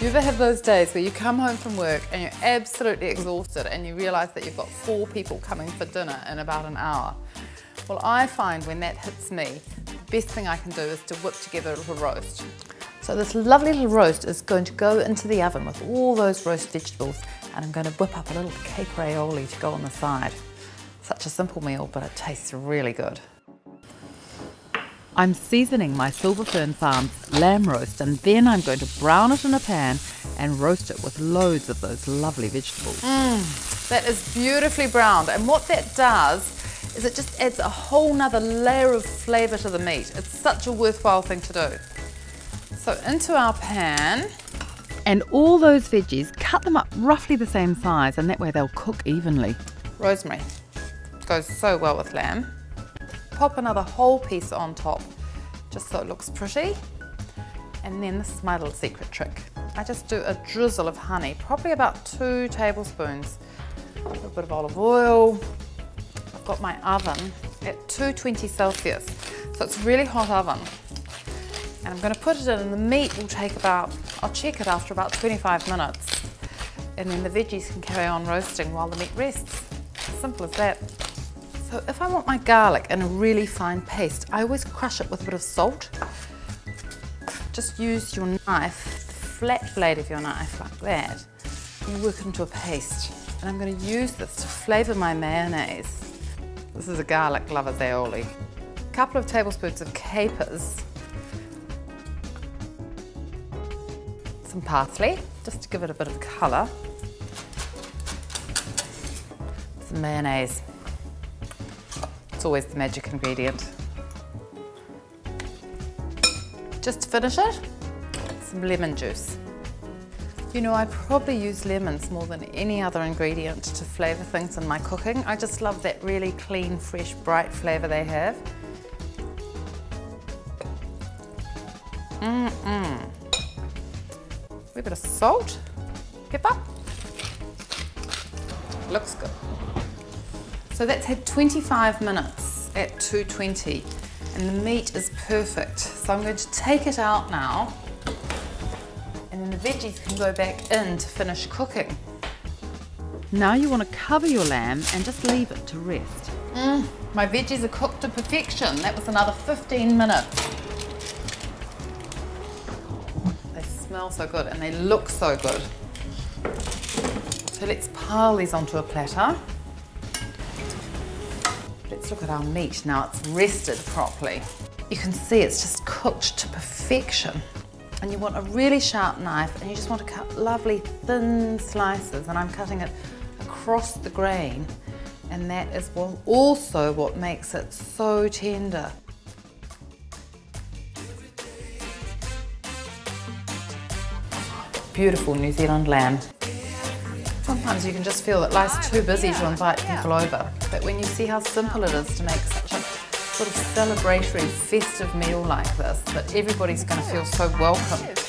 You ever have those days where you come home from work and you're absolutely exhausted and you realise that you've got four people coming for dinner in about an hour? Well, I find when that hits me, the best thing I can do is to whip together a little roast. So this lovely little roast is going to go into the oven with all those roast vegetables and I'm going to whip up a little caper aioli to go on the side. Such a simple meal, but it tastes really good. I'm seasoning my Silver Fern Farms lamb roast and then I'm going to brown it in a pan and roast it with loads of those lovely vegetables. Mm, that is beautifully browned and what that does is it just adds a whole nother layer of flavour to the meat. It's such a worthwhile thing to do. So into our pan and all those veggies, cut them up roughly the same size and that way they'll cook evenly. Rosemary goes so well with lamb pop another whole piece on top just so it looks pretty. And then this is my little secret trick. I just do a drizzle of honey, probably about two tablespoons. A little bit of olive oil. I've got my oven at 220 Celsius, so it's a really hot oven. And I'm going to put it in and the meat will take about, I'll check it after about 25 minutes. And then the veggies can carry on roasting while the meat rests. Simple as that. So if I want my garlic in a really fine paste, I always crush it with a bit of salt. Just use your knife, the flat blade of your knife like that, and work it into a paste. And I'm going to use this to flavour my mayonnaise. This is a garlic lover's aioli. A couple of tablespoons of capers. Some parsley, just to give it a bit of colour. Some mayonnaise. It's always the magic ingredient. Just to finish it, some lemon juice. You know, I probably use lemons more than any other ingredient to flavour things in my cooking. I just love that really clean, fresh, bright flavour they have. Mmm-mmm. A bit of salt, pepper. Looks good. So that's had 25 minutes at 220 and the meat is perfect. So I'm going to take it out now and then the veggies can go back in to finish cooking. Now you want to cover your lamb and just leave it to rest. Mm, my veggies are cooked to perfection. That was another 15 minutes. They smell so good and they look so good. So let's pile these onto a platter. Look at our meat now. It's rested properly. You can see it's just cooked to perfection. And you want a really sharp knife and you just want to cut lovely thin slices and I'm cutting it across the grain and that is also what makes it so tender. Beautiful New Zealand lamb. Sometimes you can just feel that life's too busy to invite people over. But when you see how simple it is to make such a sort of celebratory, festive meal like this, that everybody's going to feel so welcome.